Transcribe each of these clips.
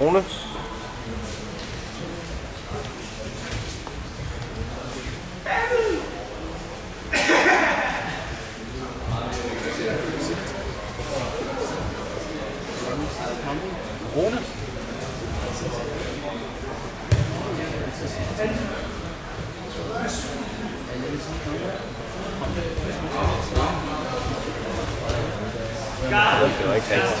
Rune. Rune. Det var ikke rigtigt.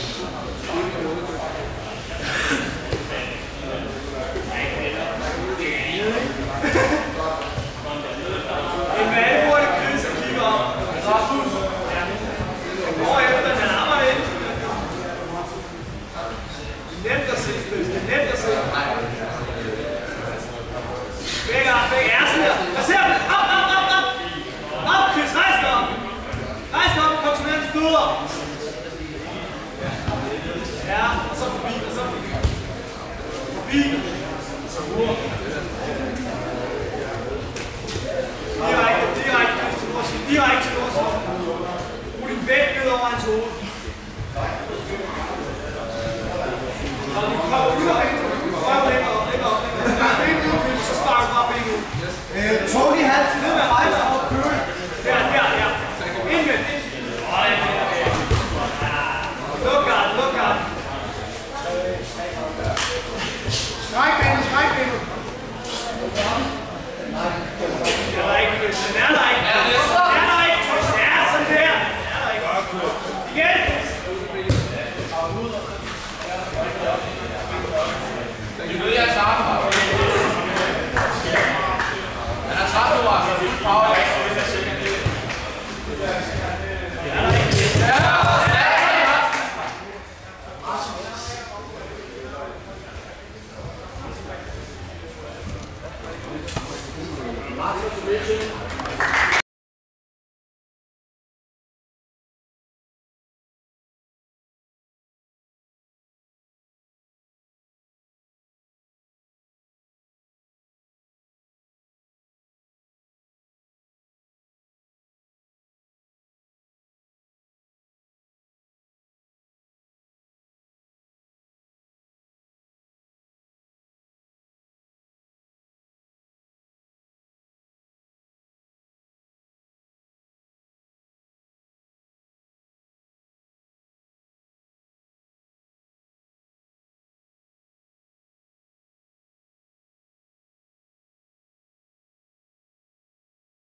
Leave Den er der ikke. Den er der ikke. Den er der. Den er der ikke. Igen. Du ved, jeg er trappen. Han er trappen.